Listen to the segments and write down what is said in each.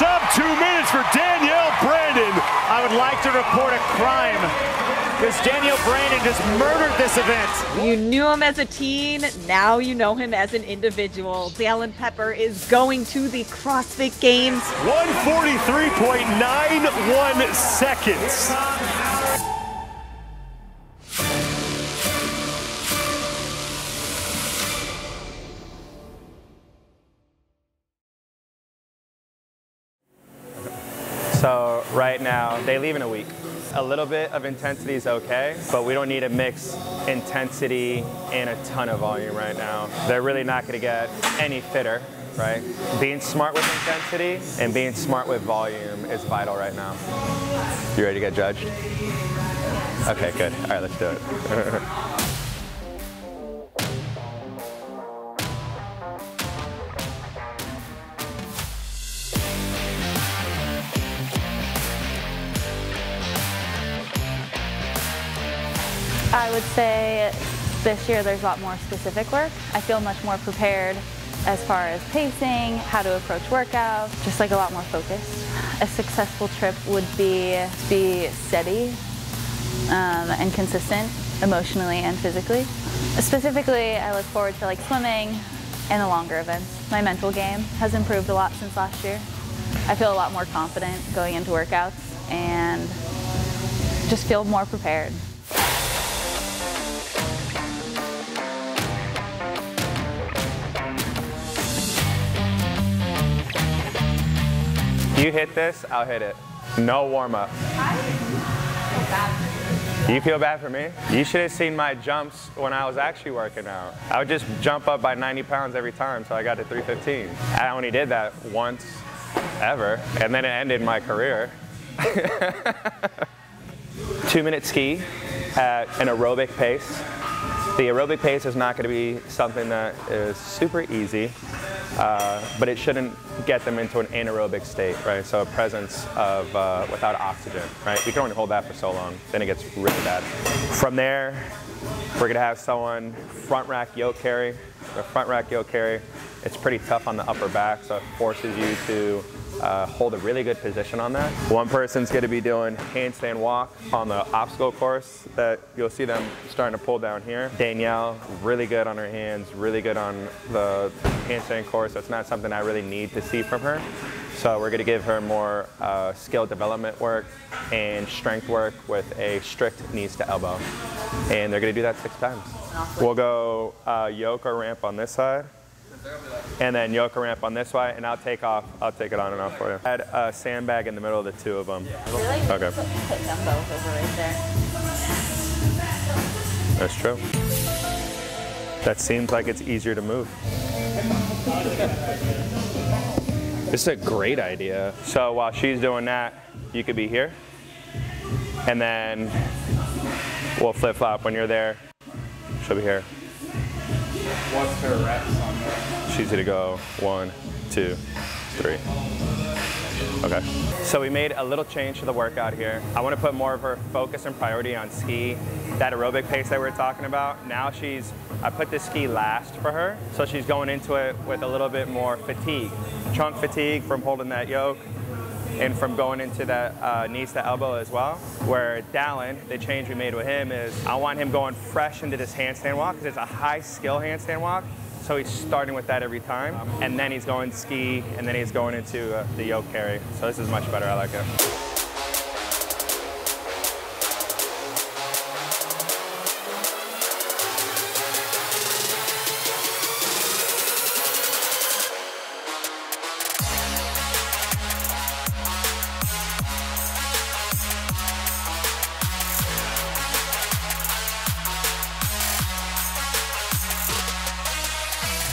sub two minutes for Danielle Brandon. I would like to report a crime because Danielle Brandon just murdered this event. You knew him as a teen, now you know him as an individual. Dallin Pepper is going to the CrossFit Games. 143.91 seconds. So right now, they leave in a week. A little bit of intensity is okay, but we don't need to mix intensity and a ton of volume right now. They're really not gonna get any fitter, right? Being smart with intensity and being smart with volume is vital right now. You ready to get judged? Okay, good. All right, let's do it. I would say this year there's a lot more specific work. I feel much more prepared as far as pacing, how to approach workouts, just like a lot more focused. A successful trip would be be steady um, and consistent emotionally and physically. Specifically, I look forward to like swimming and the longer events. My mental game has improved a lot since last year. I feel a lot more confident going into workouts and just feel more prepared. You hit this, I'll hit it. No warm up. You feel bad for me? You should have seen my jumps when I was actually working out. I would just jump up by 90 pounds every time so I got to 315. I only did that once ever, and then it ended my career. Two minute ski at an aerobic pace. The aerobic pace is not going to be something that is super easy, uh, but it shouldn't get them into an anaerobic state, right? So a presence of uh, without oxygen, right? We can only hold that for so long, then it gets really bad. From there, we're gonna have someone front rack yoke carry. The front rack yoke carry, it's pretty tough on the upper back, so it forces you to uh, hold a really good position on that. One person's going to be doing handstand walk on the obstacle course that you'll see them starting to pull down here. Danielle, really good on her hands, really good on the handstand course. That's not something I really need to see from her. So we're going to give her more uh, skill development work and strength work with a strict knees to elbow. And they're going to do that six times. We'll go uh, yoke or ramp on this side and then yoke a ramp on this way, and I'll take off. I'll take it on and off for you. Add a sandbag in the middle of the two of them. Really? Okay. Put them both over right there. That's true. That seems like it's easier to move. This is a great idea. So while she's doing that, you could be here, and then we'll flip flop when you're there. She'll be here. What's her reps on She's gonna go one, two, three. Okay. So we made a little change to the workout here. I want to put more of her focus and priority on ski. That aerobic pace that we were talking about, now she's, I put the ski last for her, so she's going into it with a little bit more fatigue. Trunk fatigue from holding that yoke, and from going into that uh, knees to elbow as well. Where Dallin, the change we made with him is I want him going fresh into this handstand walk because it's a high skill handstand walk. So he's starting with that every time, and then he's going ski, and then he's going into uh, the yoke carry. So this is much better. I like it.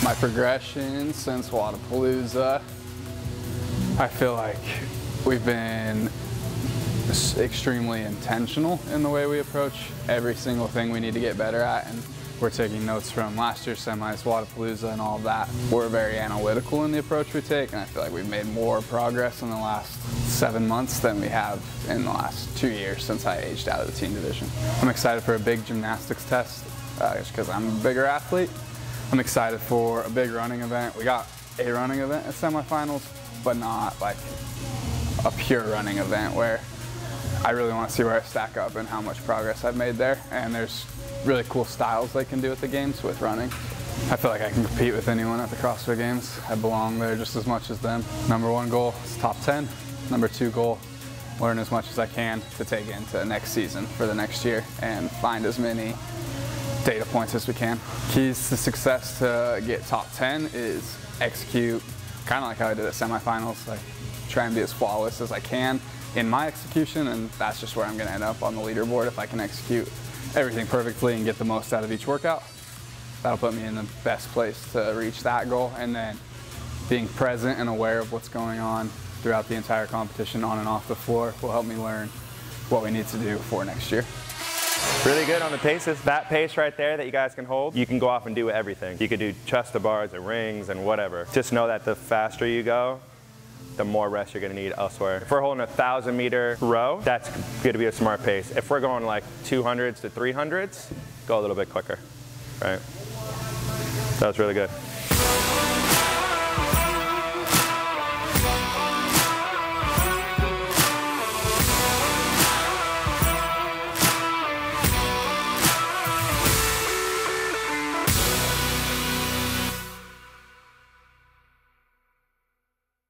My progression since Wodapalooza, I feel like we've been extremely intentional in the way we approach every single thing we need to get better at. And we're taking notes from last year's semis, Wodapalooza, and all that. We're very analytical in the approach we take, and I feel like we've made more progress in the last seven months than we have in the last two years since I aged out of the team division. I'm excited for a big gymnastics test, uh, just because I'm a bigger athlete. I'm excited for a big running event. We got a running event at semifinals but not like a pure running event where I really want to see where I stack up and how much progress I've made there. And there's really cool styles they can do at the games with running. I feel like I can compete with anyone at the CrossFit Games. I belong there just as much as them. Number one goal is top 10. Number two goal, learn as much as I can to take into next season for the next year and find as many data points as we can. Keys to success to get top 10 is execute kind of like how I did at semifinals, like try and be as flawless as I can in my execution and that's just where I'm going to end up on the leaderboard if I can execute everything perfectly and get the most out of each workout. That'll put me in the best place to reach that goal and then being present and aware of what's going on throughout the entire competition on and off the floor will help me learn what we need to do for next year. Really good on the paces. That pace right there that you guys can hold, you can go off and do everything. You could do chest to bars and rings and whatever. Just know that the faster you go, the more rest you're gonna need elsewhere. If we're holding a thousand meter row, that's gonna be a smart pace. If we're going like 200s to 300s, go a little bit quicker, right? That was really good.